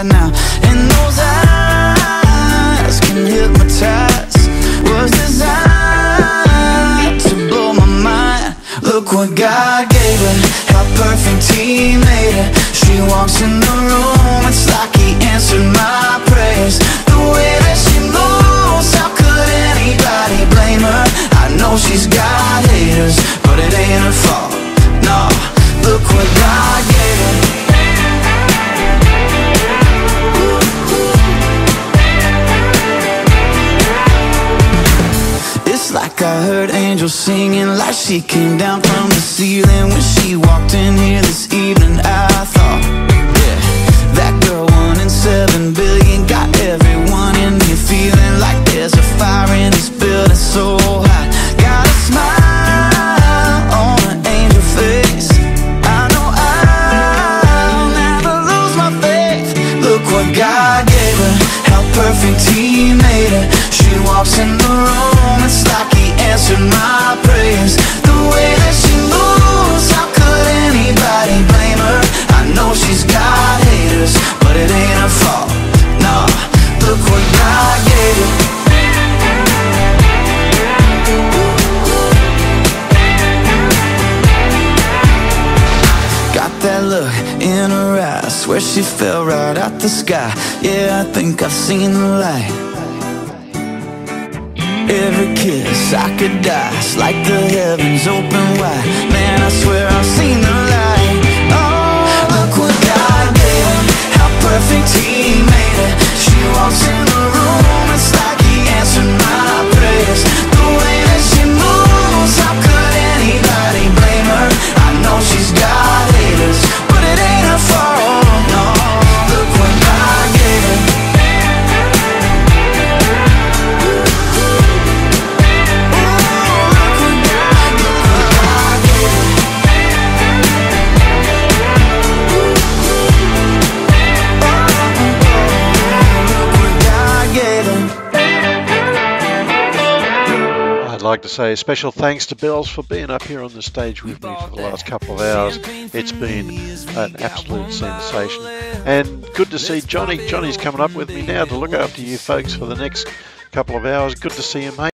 right now. And those eyes can hypnotize Was designed to blow my mind. Look what God gave her. How perfect He made her She walks in the room I heard angels singing Like she came down from the ceiling When she walked in here this evening. I thought, yeah That girl one in seven billion Got everyone in here feeling Like there's a fire in this building so hot. Got a smile on an angel face. I know I'll never lose my faith. Look what God gave her. How perfect He made her. She walks in the room answered my prayers. The way that she moves How could anybody blame her? I know she's got haters But it ain't her fault No, look what God gave her. Got that look in her eyes Swear she fell right out the sky. Yeah, I think I've seen the light Every kiss I could die It's like the heavens open wide. Man, I swear I've seen the light I'd like to say a special thanks to Bells for being up here on the stage with me for the last couple of hours. It's been an absolute sensation. And good to see Johnny. Johnny's coming up with me now to look after you folks for the next couple of hours. Good to see you, mate.